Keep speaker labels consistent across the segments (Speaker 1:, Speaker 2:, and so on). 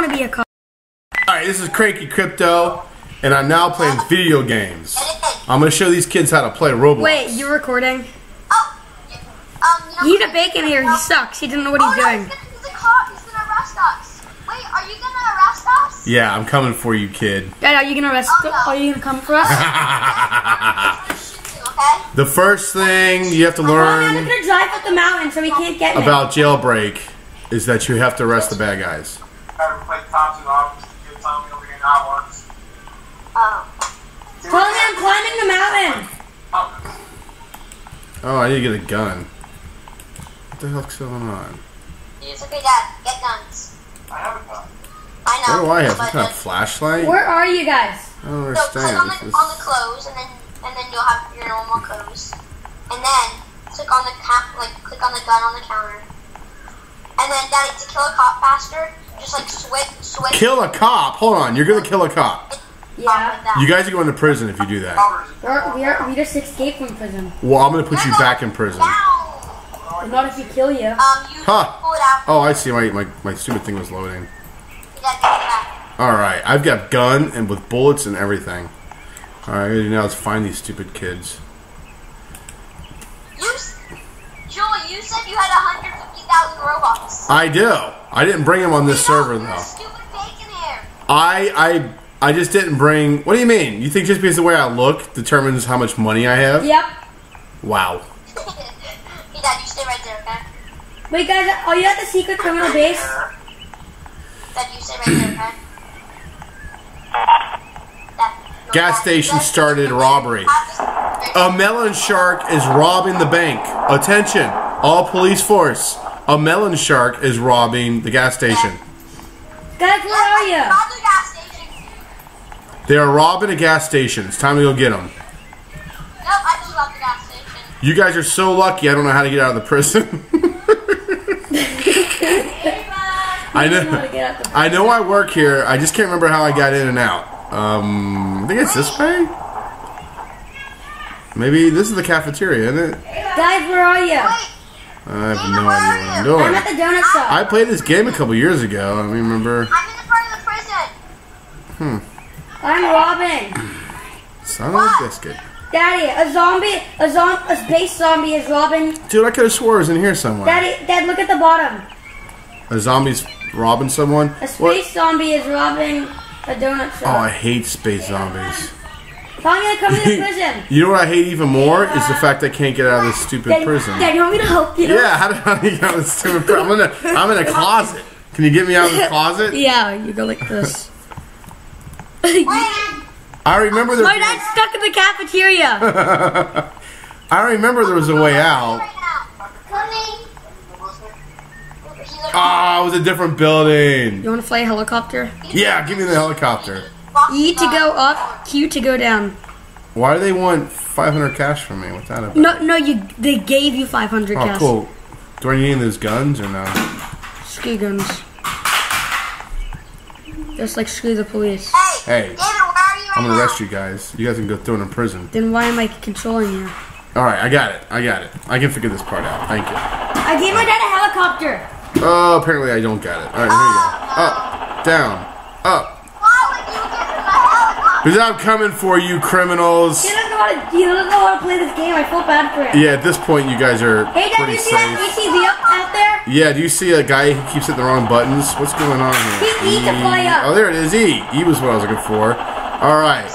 Speaker 1: want to be a cop.
Speaker 2: Alright, this is Cranky Crypto, and I'm now playing video games. I'm gonna show these kids how to play Roblox.
Speaker 1: Wait, you're recording?
Speaker 3: Oh, um, you know,
Speaker 1: He's a bacon hair. He sucks. He doesn't know what
Speaker 3: oh,
Speaker 1: he's
Speaker 3: no,
Speaker 1: doing.
Speaker 3: He's, gonna, he's a cop. He's gonna arrest us. Wait, are you gonna arrest us?
Speaker 2: Yeah, I'm coming for you, kid.
Speaker 1: Dad, are you gonna arrest?
Speaker 3: Oh, no.
Speaker 1: Are you gonna come for us?
Speaker 3: I'm gonna shoot you, okay?
Speaker 2: The first thing you have to
Speaker 1: Oh,
Speaker 2: learn
Speaker 1: we're gonna drive up the mountain so we can't get
Speaker 2: about jailbreak is that you have to arrest the bad guys.
Speaker 4: Ever played Thompson Office? Kid Tommy over here now once.
Speaker 3: Oh.
Speaker 1: Tell I'm climbing the mountain.
Speaker 4: Oh,
Speaker 2: Oh, I need to get a gun. What the hell's going on?
Speaker 3: It's okay, Dad. Get guns.
Speaker 4: I have a gun.
Speaker 3: I know.
Speaker 2: What
Speaker 3: know.
Speaker 2: do I have? Some
Speaker 3: but
Speaker 2: kind of flashlight?
Speaker 1: Where are you guys?
Speaker 2: I don't understand.
Speaker 3: So click on
Speaker 2: understand.
Speaker 3: the,
Speaker 2: This
Speaker 3: on the clothes, and then and then you'll have your normal clothes. And then click on the cap, like click on the gun on the counter. And then, Daddy, to kill a cop faster, just like switch, switch.
Speaker 2: Kill a cop! Hold on, you're gonna kill a cop.
Speaker 1: Yeah.
Speaker 2: You guys are going to prison if you do that.
Speaker 1: We're, we are, we just escaped from prison.
Speaker 2: Well, I'm gonna put you back in prison.
Speaker 3: Down.
Speaker 1: Not if you kill you.
Speaker 3: Um, you
Speaker 2: Huh.
Speaker 3: pull it out.
Speaker 2: Oh, I see. My, my, my stupid thing was loading.
Speaker 3: You gotta get it back.
Speaker 2: Alright, I've got gun and with bullets and everything. Alright, gotta do now is find these stupid kids.
Speaker 3: You, s- Julie, you said you had 150,000 Robux.
Speaker 2: I do. I didn't bring them on this
Speaker 3: You know,
Speaker 2: server
Speaker 3: you're
Speaker 2: though.
Speaker 3: Stupid bacon hair.
Speaker 2: I I I just didn't bring. What do you mean? You think just because the way I look determines how much money I have?
Speaker 1: Yep.
Speaker 2: Wow.
Speaker 3: hey, Dad, you stay right there, okay?
Speaker 1: Wait, guys, are you at the secret criminal base?
Speaker 3: Dad, you stay right there, okay?
Speaker 2: Gas station started
Speaker 3: Dad,
Speaker 2: robbery. A melon shark is robbing the bank. Attention, all police force. A melon shark is robbing the gas station.
Speaker 1: Guys, where are you?
Speaker 3: The gas station.
Speaker 2: They are robbing a gas station. It's time to go get them.
Speaker 3: Nope, I just robbed the gas station.
Speaker 2: You guys are so lucky. I don't know how to get out of the prison. I
Speaker 1: I know how to
Speaker 2: know.
Speaker 1: get out the
Speaker 2: I know I work here. I just can't remember how I got in and out. Um, I think it's this way. Maybe this is the cafeteria, isn't it?
Speaker 1: Guys, where are you?
Speaker 3: Wait,
Speaker 2: I have no idea what I'm doing.
Speaker 1: I'm at the donut shop.
Speaker 2: I played this game a couple years ago. I remember.
Speaker 3: I'm in the front of the prison. Hmm.
Speaker 1: I'm robbing.
Speaker 2: Son of a biscuit.
Speaker 1: Daddy, a zombie, a zom, a space zombie is robbing.
Speaker 2: Dude, I could have swore it was in here somewhere.
Speaker 1: Daddy, Dad, look at the bottom.
Speaker 2: A zombie's robbing someone.
Speaker 1: A
Speaker 2: What?
Speaker 1: space zombie is robbing a donut shop.
Speaker 2: Oh, I hate space zombies.
Speaker 1: Tell me to come to the prison.
Speaker 2: You know what I hate even more is the fact I can't get out of this stupid
Speaker 1: Dad,
Speaker 2: prison.
Speaker 1: Dad, you want me to help you?
Speaker 2: Yeah, how do how do you get out of this stupid prison? I'm in a I'm in a closet. Can you get me out of the closet?
Speaker 1: Yeah, you go like this.
Speaker 2: I remember there.
Speaker 1: My dad's stuck in the cafeteria.
Speaker 2: I remember there was a way out.
Speaker 3: right now. Coming. He's like,
Speaker 2: Ah, it was a different building.
Speaker 1: You want to fly a helicopter?
Speaker 2: Yeah, give me the helicopter.
Speaker 1: E to go up, Q to go down.
Speaker 2: Why do they want 500 cash from me? What's that about?
Speaker 1: No, no, you. They gave you 500
Speaker 2: Oh,
Speaker 1: cash.
Speaker 2: cool. Do I need any of those guns or no?
Speaker 1: Screw guns. Just like screw the police.
Speaker 3: Hey,
Speaker 2: Hey,
Speaker 3: David, where are you right
Speaker 2: I'm gonna arrest you guys. You guys can go throw it in prison.
Speaker 1: Then why am I controlling you?
Speaker 2: All right, I got it. I got it. I can figure this part out. Thank you.
Speaker 1: I gave my dad a helicopter.
Speaker 2: Oh, apparently I don't got it. All right, here you go. Oh, up, down, up.
Speaker 3: Why would you give him a helicopter?
Speaker 2: Because I'm coming for you, criminals.
Speaker 1: He doesn't know how to. He doesn't know how to play this game. I feel bad for him.
Speaker 2: Yeah, at this point, you guys are
Speaker 1: Hey,
Speaker 2: pretty
Speaker 1: you see that
Speaker 2: safe.
Speaker 1: Up out there?
Speaker 2: Yeah, do you see a guy who keeps hitting the wrong buttons? What's going on here?
Speaker 1: He- can fly up.
Speaker 2: Oh, there it is. E. E was what I was looking for. All right.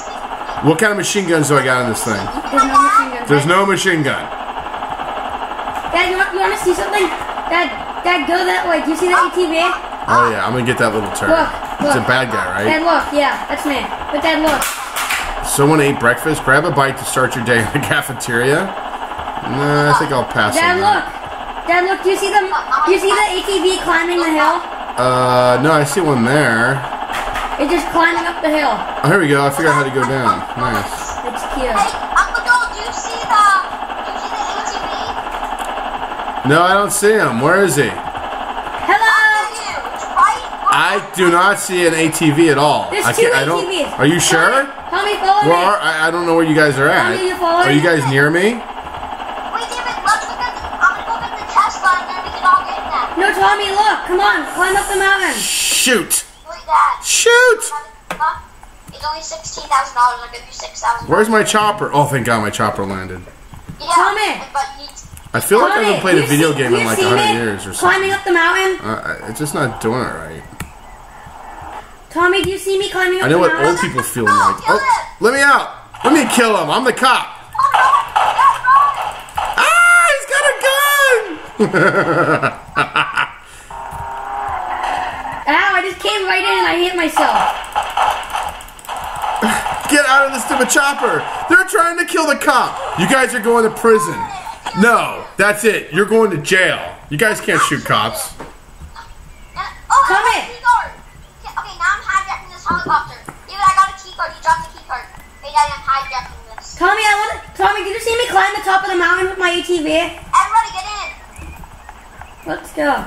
Speaker 2: What kind of machine guns do I got in this thing?
Speaker 1: There's no machine gun.
Speaker 2: There's no machine gun.
Speaker 1: Dad, you want, you want to see something? Dad, Dad, go that way. Do you see the ATV?
Speaker 2: Oh yeah, I'm gonna get that little turn.
Speaker 1: Look,
Speaker 2: It's a bad guy, right?
Speaker 1: Dad, look. Yeah, that's me. But Dad, look.
Speaker 2: Someone ate breakfast. Grab a bite to start your day in the cafeteria. Nah, I think I'll pass
Speaker 1: Dad,
Speaker 2: on
Speaker 1: look.
Speaker 2: that.
Speaker 1: Dad, look. Do you see the? Do you see the ATV climbing the hill?
Speaker 2: Uh, no, I see one there.
Speaker 1: It's just climbing up the hill.
Speaker 2: Oh, here we go. I figured out how to go down. Nice.
Speaker 1: It's cute.
Speaker 3: Hey, Uncle Joel, do you see the, do you see the ATV?
Speaker 2: No, I don't see him. Where is he?
Speaker 1: Hello.
Speaker 3: you. It's right.
Speaker 2: I do not see an ATV at all.
Speaker 1: There's
Speaker 2: I
Speaker 1: two
Speaker 2: I don't,
Speaker 1: ATVs.
Speaker 2: Are you sure?
Speaker 1: Tommy, follow
Speaker 2: Where
Speaker 1: me.
Speaker 2: are, I, I don't know where you guys are at.
Speaker 1: Tommy, you
Speaker 2: Are you
Speaker 1: me?
Speaker 2: guys near me?
Speaker 3: Wait, David, look at I'm gonna go get the Tesla and then we can all get in that.
Speaker 1: No, Tommy, look. Come on. Climb up the mountain.
Speaker 2: Shoot!
Speaker 3: Wait, Dad.
Speaker 2: Shoot!
Speaker 3: It's only sixteen thousand dollars. I'll give you six thousand.
Speaker 2: Where's my chopper? Oh, thank God my chopper landed.
Speaker 3: Yeah,
Speaker 1: Tommy.
Speaker 3: But
Speaker 2: I feel like I haven't played a video
Speaker 1: see-
Speaker 2: game in like
Speaker 1: see
Speaker 2: 100
Speaker 1: me
Speaker 2: years or something.
Speaker 1: Climbing up the mountain.
Speaker 2: Uh, I- it's just not doing it right.
Speaker 1: Tommy, do you see me climbing up
Speaker 2: I know what old people feel like. Oh, let me out! Let me kill him! I'm the cop! Ah, he's got a gun!
Speaker 1: Ow, I just came right in and I hit myself.
Speaker 2: Get out of the stupid chopper! They're trying to kill the cop! You guys are going to prison. No, that's it. You're going to jail. You guys can't shoot cops.
Speaker 3: Oh,
Speaker 1: Come in.
Speaker 3: a key card. Okay, okay, now I'm hijacking this helicopter. David, I got a key card. You dropped the key card. Hey, Daddy, I'm hijacking this.
Speaker 1: Tommy, I want. Tommy, did you see me climb the top of the mountain with my ATV?
Speaker 3: Everybody, get in.
Speaker 1: Let's go.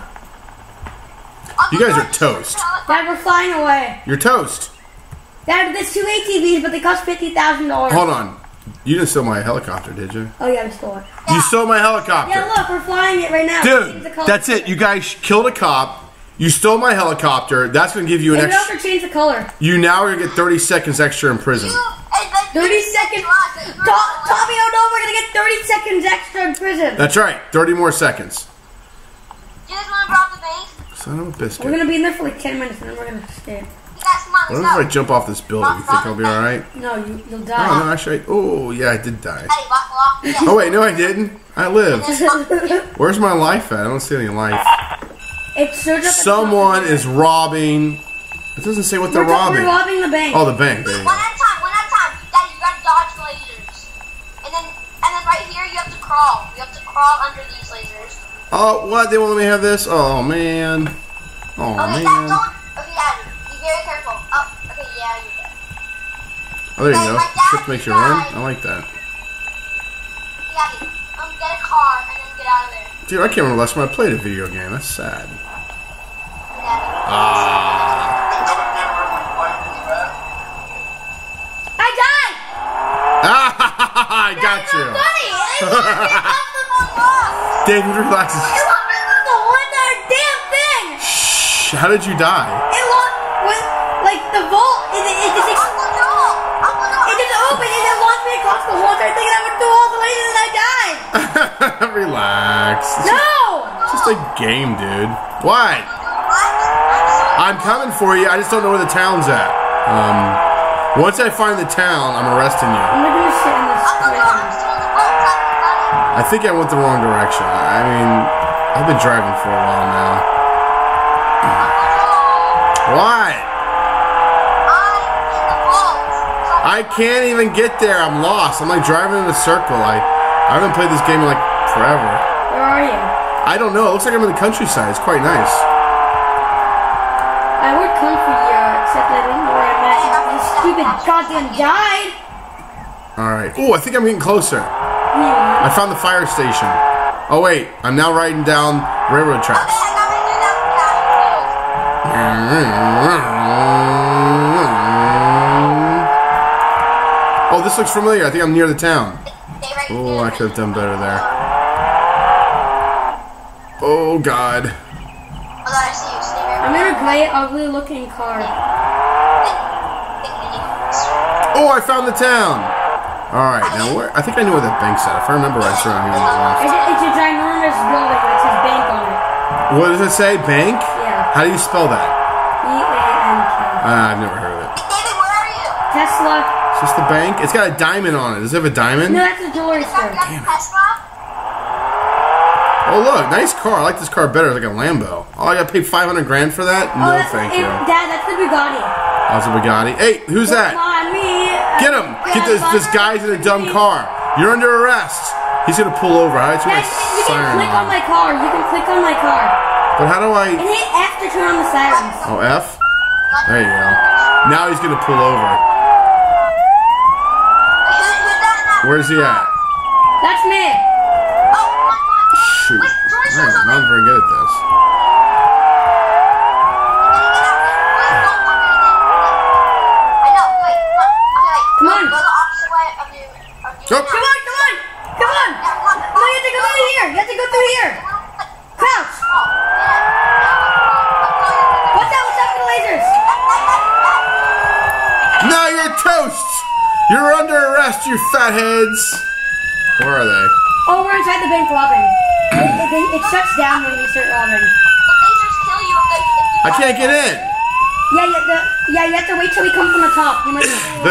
Speaker 2: You guys are toast.
Speaker 3: the helicopter.
Speaker 1: Dad, we're flying away.
Speaker 2: You're toast.
Speaker 1: Dad, there's two ATVs, but they cost fifty thousand dollars.
Speaker 2: Hold on. You didn't steal my helicopter, did you?
Speaker 1: Oh yeah, we stole it.
Speaker 2: You stole my helicopter.
Speaker 1: Yeah, look, we're flying it right now.
Speaker 2: Dude, that's it. You guys killed a cop. You stole my helicopter. That's going to give you an
Speaker 1: Maybe
Speaker 2: extra.
Speaker 1: also change the color.
Speaker 2: You now are going to get 30 seconds extra in prison.
Speaker 3: You, and then
Speaker 1: 30 seconds.
Speaker 3: lost it. You were
Speaker 1: To- Tommy, oh no, we're gonna get 30 seconds extra in prison.
Speaker 2: That's right. 30 more seconds.
Speaker 3: You guys want to rob the bank?
Speaker 2: Son of a biscuit.
Speaker 1: We're gonna be in there for like 10 minutes and then we're gonna escape.
Speaker 3: You guys,
Speaker 2: What if I jump off this building? You think I'll be alright?
Speaker 1: No, you, you'll
Speaker 2: Oh,
Speaker 1: die.
Speaker 2: no, actually. I- Oh, yeah, I did die.
Speaker 3: Daddy, walk, walk. Yes.
Speaker 2: Oh, wait, no, I didn't. I lived. Where's my life at? I don't see any life.
Speaker 1: It shows up. at the top
Speaker 2: Someone is robbing. It doesn't say what they're
Speaker 1: we're,
Speaker 2: robbing.
Speaker 1: We're robbing the bank.
Speaker 2: Oh, the bank. There you
Speaker 3: One at a time, one at a time. Daddy, you gotta dodge lasers. And then, and then right here, you have to crawl. You have to crawl under these lasers.
Speaker 2: Oh, what? They won't let me have this? Oh, man. Oh,
Speaker 3: Okay, Dad,
Speaker 2: man.
Speaker 3: don't. Okay, Daddy, be very careful. Oh, okay, yeah, you're good.
Speaker 2: Oh, there you go.
Speaker 3: my dad
Speaker 2: Shift makes you run. I like that.
Speaker 3: Okay, Daddy, um, get a car and then get out of there.
Speaker 2: Dude, I can't remember last time I played a video game. That's sad.
Speaker 3: Okay, Daddy.
Speaker 2: Ah.
Speaker 4: Another game where we play this bad.
Speaker 1: I died.
Speaker 2: Ah, I got
Speaker 1: That's
Speaker 2: you.
Speaker 1: not funny. It lost the lost.
Speaker 2: David relaxes.
Speaker 1: It lost the one darn damn thing.
Speaker 2: Shh, how did you die?
Speaker 1: It lost when like the vault. It, it, it just ex-
Speaker 3: Uncle Joel! Uncle Joel!
Speaker 1: it just opened and it launched me across the whole entire thing and I went through all the lasers and I died.
Speaker 2: Relax. It's
Speaker 1: No.
Speaker 2: just a game, dude. What?
Speaker 3: What? I'm
Speaker 2: I'm coming for you. I just don't know where the town's at. Um, once I find the town, I'm arresting you.
Speaker 1: I'm gonna sit in this
Speaker 3: I'm
Speaker 1: prison.
Speaker 3: still in the boat. Tell everybody.
Speaker 2: I think I went the wrong direction. I mean, I've been driving for a while now.
Speaker 3: Uncle Joel,
Speaker 2: What?
Speaker 3: I'm in the boat.
Speaker 2: I can't even get there. I'm lost. I'm like driving in a circle. I, I haven't played this game in like forever.
Speaker 1: Where are you?
Speaker 2: I don't know. It looks like I'm in the countryside. It's quite nice.
Speaker 1: I would come for you, except I didn't know where I'm at. You died.
Speaker 2: All right. Oh, I think I'm getting closer.
Speaker 1: You.
Speaker 2: I found the fire station. Oh wait, I'm now riding down railroad tracks.
Speaker 3: I got my 2,000 cash.
Speaker 2: Oh, this looks familiar. I think I'm near the town. Oh. I could have done better there. Oh God.
Speaker 3: I see you. Stay right
Speaker 1: I'm in a gray, ugly looking car.
Speaker 3: There.
Speaker 2: Oh, I found the town. All right, now where? I think I know where that bank's at. If I remember right, it's around here on the left.
Speaker 1: It's a, it's a ginormous building that says bank on it.
Speaker 2: What does it say? Bank?
Speaker 1: Yeah.
Speaker 2: How do you spell that?
Speaker 1: B-A-N-K.
Speaker 2: Uh, I've never heard of it.
Speaker 3: David, where are you?
Speaker 1: Tesla.
Speaker 2: Is this the bank? It's got a diamond on it. Does it have a diamond?
Speaker 1: No, that's a jewelry
Speaker 3: Is that
Speaker 1: store.
Speaker 3: that Tesla?
Speaker 2: Oh look, nice car. I like this car better. It's like a Lambo. Oh, I got paid 500 grand for that?
Speaker 1: Oh,
Speaker 2: No,
Speaker 1: that's,
Speaker 2: thank
Speaker 1: it-
Speaker 2: you.
Speaker 1: Dad, that's the Bugatti.
Speaker 2: How's a Bugatti? Hey, who's that?
Speaker 1: Come on, me.
Speaker 2: Get him! Get this this guy's in a dumb car. You're under arrest. He's gonna pull over. I turn my
Speaker 1: you can
Speaker 2: siren
Speaker 1: click on
Speaker 2: on?
Speaker 1: my car. You can click on my car.
Speaker 2: But how do
Speaker 1: And
Speaker 2: I?
Speaker 1: hit F to turn on the sirens.
Speaker 2: Oh, F. There you go. Now he's gonna pull over.
Speaker 3: Who, who's that now?
Speaker 2: Where's he at?
Speaker 1: That's me.
Speaker 3: Oh, come on, come on.
Speaker 2: Shoot.
Speaker 3: Wait, George,
Speaker 2: Man,
Speaker 3: there's
Speaker 2: I'm not very good at this.
Speaker 1: Come on.
Speaker 3: Go the opposite way of you. Of you
Speaker 2: Go.
Speaker 3: now.
Speaker 1: Come on, come on. Come on.
Speaker 3: Yeah, come on.
Speaker 1: No, you have to go through here. You have to go through here. Crouch.
Speaker 3: Oh, yeah.
Speaker 1: Watch out, watch out for the lasers.
Speaker 3: That-
Speaker 2: rest, you fatheads. Where are they?
Speaker 1: Oh, we're inside the bank robbing. It, it, it- it shuts down when we start robbing.
Speaker 3: The lasers kill you if, they, if you
Speaker 2: I can't get in.
Speaker 1: Yeah, yeah, the, yeah. You have to wait till we come from the top. You might.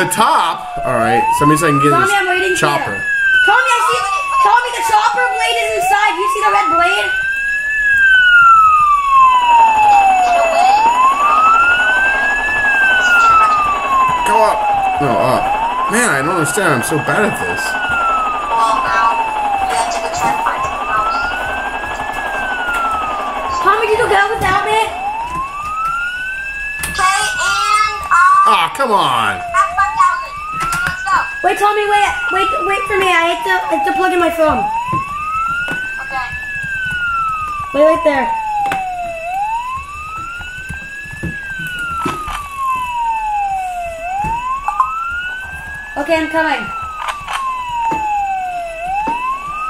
Speaker 2: The top. All right. So that means I can get
Speaker 1: Tommy,
Speaker 2: this
Speaker 1: I'm waiting
Speaker 2: chopper.
Speaker 1: you. Tommy, I see. Tommy, the chopper blade is inside. You see the red blade?
Speaker 2: Go up. No, up. Man, I don't understand. I'm so bad at this.
Speaker 3: Well, now you have to go try to find someone else.
Speaker 1: Tommy, did you go without me?
Speaker 3: Okay, and uh,
Speaker 2: Ah, come on.
Speaker 1: Wait, Tommy, wait, wait, wait for me. I have to, I have to plug in my phone.
Speaker 3: Okay.
Speaker 1: Wait right there. Okay, I'm coming.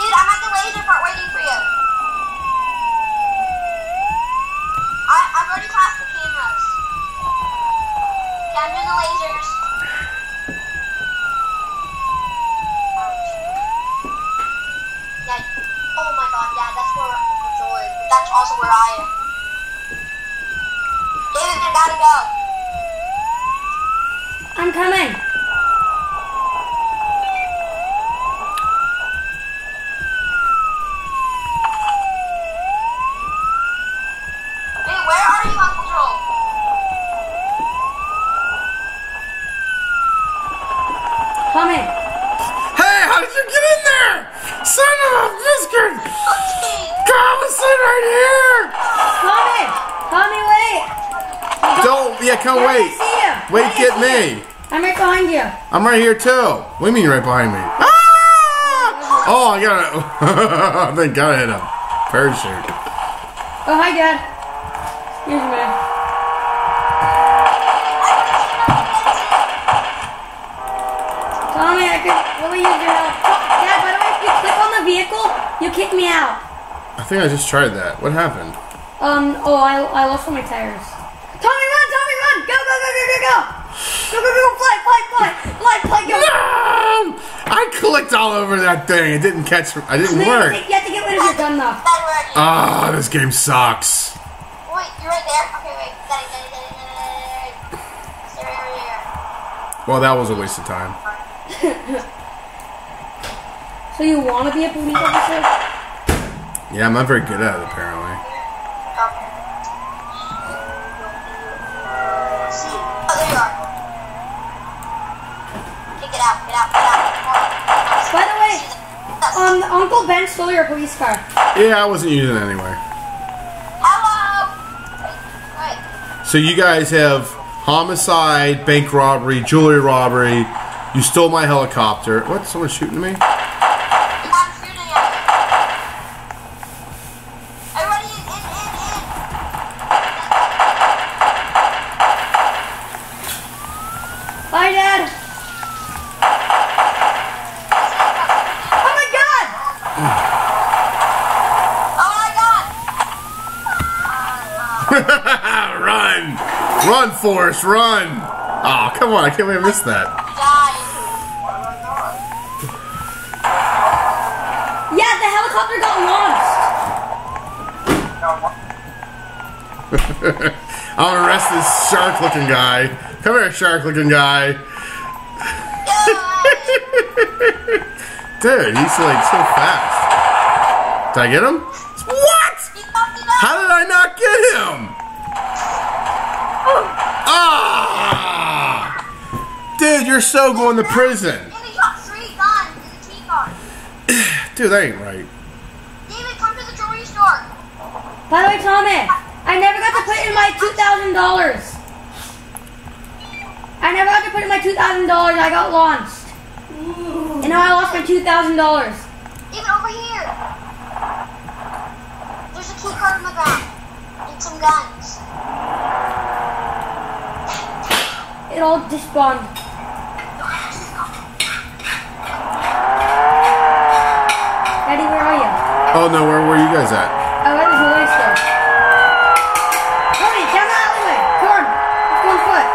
Speaker 3: Dude, I'm at the laser part waiting for you. I, I've already passed the cameras. Okay, I'm doing the lasers. Yeah. Oh my god, yeah, that's where the control is. That's also where I am. David, I gotta go.
Speaker 1: I'm coming.
Speaker 3: Hey, where are you, Uncle Joel?
Speaker 1: Coming.
Speaker 2: Hey, how did you get in there? Son of a biscuit!
Speaker 3: Okay.
Speaker 2: Come and sit right here.
Speaker 1: Tommy. Tommy, wait.
Speaker 2: Don't. Yeah, come
Speaker 1: I
Speaker 2: wait.
Speaker 1: didn't see you.
Speaker 2: Wait,
Speaker 1: I didn't
Speaker 2: get
Speaker 1: see you.
Speaker 2: me.
Speaker 1: I'm right behind you.
Speaker 2: I'm right here too. What do you mean right behind me? Ah! Oh, I got it. Thank God I hit him. Parachute.
Speaker 1: Oh, hi, Dad. Excuse me. Tommy, I could really use your help. Dad, by the way, if you click on the vehicle, you kick me out.
Speaker 2: I think I just tried that. What happened?
Speaker 1: Um, oh, I, I lost all my tires. Tommy, run! Tommy, run! Go, go, go, go, go, go! Go, go, go, go, fly, fly, fly! Fly, fly, go!
Speaker 2: No! I clicked all over that thing. It didn't catch. I didn't
Speaker 1: You
Speaker 2: work.
Speaker 1: to- You have to get rid of your gun, though.
Speaker 3: Dad, where are you?
Speaker 2: Ah, this game sucks.
Speaker 3: Wait, you're right there? Okay, wait. Daddy, daddy, daddy, daddy, daddy. Stay right over here.
Speaker 2: Well, that was a waste of time.
Speaker 1: So you want to be a police officer?
Speaker 2: Yeah, I'm not very good at it apparently.
Speaker 3: See? Oh, there you are. Okay, get out, get out, get out.
Speaker 1: By the way,
Speaker 3: Yes.
Speaker 1: Um, Uncle Ben stole your police car.
Speaker 2: Yeah, I wasn't using it anyway.
Speaker 3: Hello! Wait, wait.
Speaker 2: So you guys have homicide, bank robbery, jewelry robbery. You stole my helicopter. What? Someone shooting me?
Speaker 3: I'm shooting at you. Everybody in, in, in, in.
Speaker 1: Bye, Dad. Oh my God!
Speaker 3: Oh my god!
Speaker 2: Run! Run, Forrest, run! Oh, come on. I can't believe I missed that.
Speaker 1: Yeah, the helicopter got launched.
Speaker 2: I'll arrest this shark looking guy. Come here, shark looking guy. Dude, he's like so fast. Did I get him? Dude, you're so going to prison.
Speaker 3: And we got three guns in the key card.
Speaker 2: Dude, that ain't right.
Speaker 3: David, come to the jewelry store.
Speaker 1: By the way, Tommy, I never got to put in my two thousand dollars. I never got to put in my two thousand dollars. I got launched, and now I lost my two thousand dollars.
Speaker 3: David, over here. There's a key card on the ground. And some guns.
Speaker 1: It all despawned.
Speaker 2: Oh no, where were you guys at?
Speaker 1: Oh, I was away store. Cody, down the alleyway. Come on. It's one foot.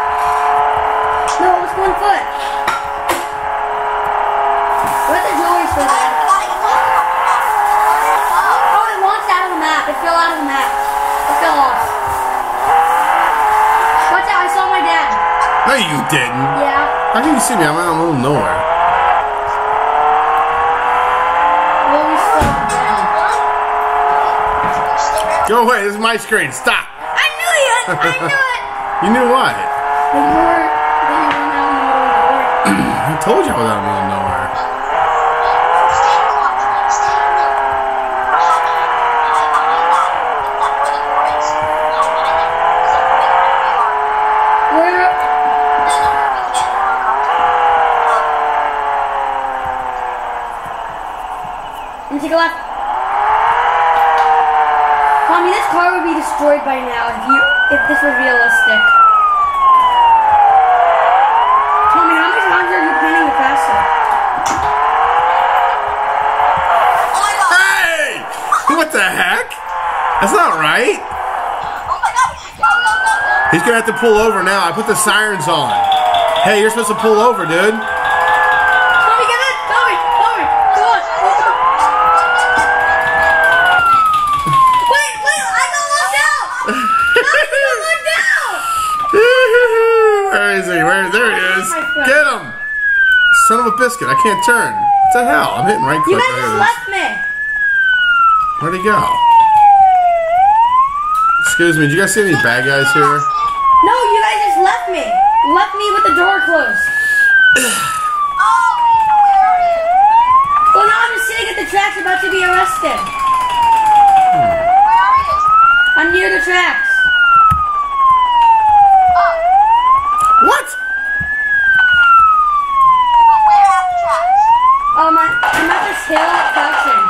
Speaker 1: No, it's one foot.
Speaker 2: Where's the jewelry
Speaker 1: store
Speaker 2: man? Oh, it launched out of the map. It fell out of the map. It fell
Speaker 1: off. Watch out, I
Speaker 3: saw my
Speaker 1: dad.
Speaker 2: No, you didn't.
Speaker 1: Yeah.
Speaker 2: How can you see me? I went a little nowhere. Go away. This is my screen. Stop.
Speaker 1: I knew it! I knew it!
Speaker 2: You knew what?
Speaker 1: That you were, that you were now in the middle of nowhere.
Speaker 2: I told you I was out in the middle of
Speaker 1: destroyed by now if you if this was realistic. Tommy, how many times are you castle?
Speaker 3: oh.
Speaker 2: Hey! What the heck? That's not right. He's gonna have to pull over now. I put the sirens on. Hey, you're supposed to pull over, dude.
Speaker 1: Tommy, get in! Tommy! Tommy! Come on! Open up! Wait, wait! I got locked out! Tommy, you got locked out!
Speaker 2: Where is he? Where? There he is.
Speaker 1: My friend.
Speaker 2: Get him! Son of a biscuit! I can't turn. What the hell? I'm hitting right
Speaker 1: You
Speaker 2: click.
Speaker 1: guys just left me!
Speaker 2: Where'd he go? Excuse me. Did you guys see any bad guys here?
Speaker 1: No, you guys just left me! Left me with the door closed.
Speaker 3: Oh, where are you?
Speaker 1: Well, now I'm just sitting at the tracks about to be arrested.
Speaker 3: You?
Speaker 1: I'm near the tracks.
Speaker 3: Oh,
Speaker 2: What?
Speaker 3: but where at the tracks?
Speaker 1: Um, I, I'm at this hill crouching.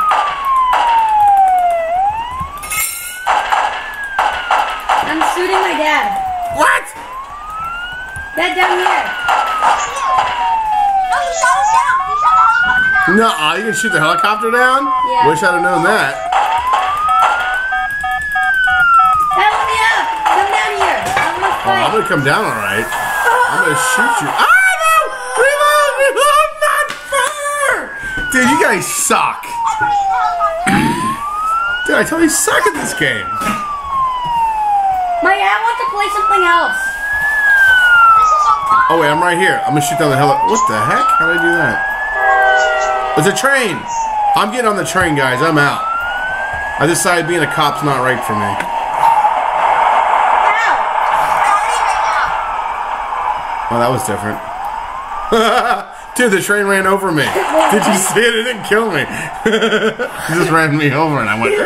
Speaker 1: I'm shooting my dad.
Speaker 2: What?
Speaker 1: Dad down here.
Speaker 3: I see you. No, he shot us down. He shot the helicopter down.
Speaker 2: No, you can shoot the helicopter down?
Speaker 1: Yeah.
Speaker 2: Wish I'd have known that.
Speaker 1: Let me out. Come down here. I want to
Speaker 2: Oh, I'm gonna come down all right. I'm gonna shoot you. Ah, no! Reload! Reload! Not fire! Dude, you guys suck.
Speaker 3: Everybody's in the helicopter.
Speaker 2: Dude, I you suck at this game.
Speaker 1: My dad wants to play something else.
Speaker 3: This is so fun.
Speaker 2: Oh, wait, I'm right here. I'm gonna shoot down the heli. What the heck? How did I do that? It's a train. I'm getting on the train, guys. I'm out. I decided being a cop's not right for me.
Speaker 1: Ow.
Speaker 3: Where are you right now?
Speaker 2: Oh, that was different. Dude, the train ran over me. Did you see it? It didn't kill me. it just ran me over, and I went.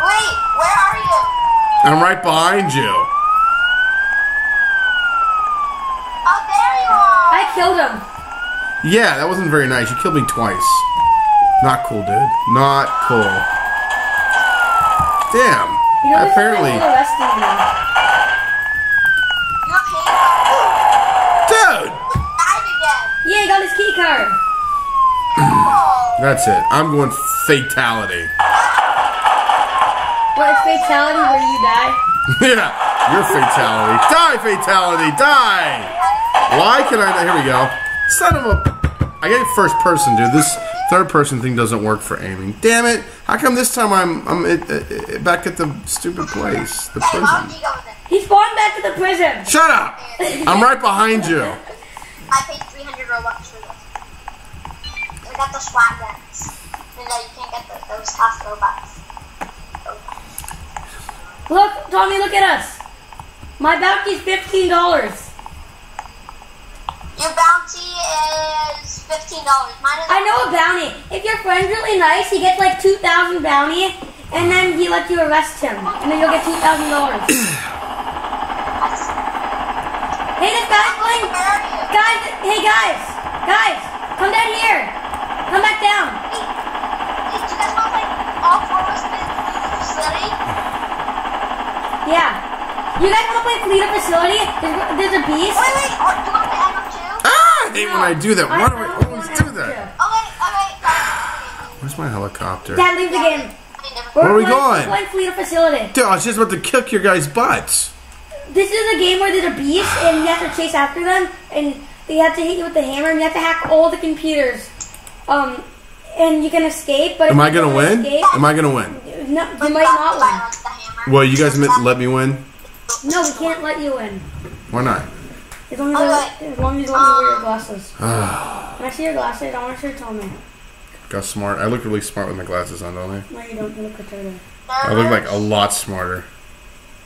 Speaker 3: Wait, where are you?
Speaker 2: I'm right behind you.
Speaker 3: Oh, there you are.
Speaker 1: I killed him.
Speaker 2: Yeah, that wasn't very nice. You killed me twice. Not cool, dude. Not cool. Damn.
Speaker 1: You know,
Speaker 2: Apparently,
Speaker 1: is arresting me.
Speaker 3: You're paying.
Speaker 2: dude.
Speaker 3: Died again.
Speaker 1: Yeah, he got his key card.
Speaker 3: Oh.
Speaker 2: That's it. I'm going fatality.
Speaker 1: What is fatality where you die?
Speaker 2: yeah, your fatality. Die, fatality. Die. Why can I? Here we go. Son of a. I get first person, dude. This third person thing doesn't work for aiming. Damn it! How come this time I'm I'm at, uh, back at the stupid place, the
Speaker 3: Hey, why would
Speaker 2: prison?
Speaker 3: you go with it?
Speaker 1: He spawned back to the prison.
Speaker 2: Shut up! I'm right behind you.
Speaker 3: I paid 300 Robux for this. I got the SWAT guns. And now you can't get the, those cost Robux.
Speaker 1: Look, Tommy, look at us. My bounty's fifteen dollars.
Speaker 3: Your bounty is $15. Mine is
Speaker 1: I know a bounty. If your friend's really nice, he gets like two thousand bounty, and then he lets you arrest him, and then you'll get two thousand dollars. Hey, this guy's playing.
Speaker 3: Where are you?
Speaker 1: Guys, hey guys, guys, come down here. Come back down.
Speaker 3: Hey, hey, do you guys want like all four of us in the facility?
Speaker 1: Yeah. You guys want to play Flee the Facility? There's, there's a beast.
Speaker 3: Wait, wait, or do you want to play MM2?
Speaker 2: Ah! I hate when I do that. Why do I always do that?
Speaker 3: Okay, okay.
Speaker 2: Where's my helicopter?
Speaker 1: Dad, leave the game.
Speaker 3: I mean,
Speaker 1: We're
Speaker 2: Where are we going?
Speaker 1: We're playing Flee the Facility.
Speaker 2: Dude, I was just about to kick your guys' butts.
Speaker 1: This is a game where there's a beast and you have to chase after them and they have to hit you with the hammer and you have to hack all the computers. Um, and you can escape, but if
Speaker 2: Am I gonna win?
Speaker 1: Escape,
Speaker 2: Am I gonna win?
Speaker 1: no, you might not
Speaker 3: not
Speaker 1: win.
Speaker 3: violence, the hammer.
Speaker 2: Well, you guys let me win.
Speaker 1: No, we can't let you win.
Speaker 2: Why not?
Speaker 1: As long as,
Speaker 3: Okay.
Speaker 1: I, as, long as you let me wear your
Speaker 3: Um,
Speaker 1: glasses. When I see your glasses, I want you to tell me.
Speaker 2: Got smart. I look really smart with my glasses on, don't I?
Speaker 1: No, you don't. You look retarded.
Speaker 2: I look like a lot smarter.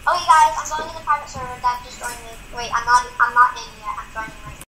Speaker 3: Okay, guys, I'm going in the private server. That just joined me. Wait, I'm not. I'm not in yet. I'm joining right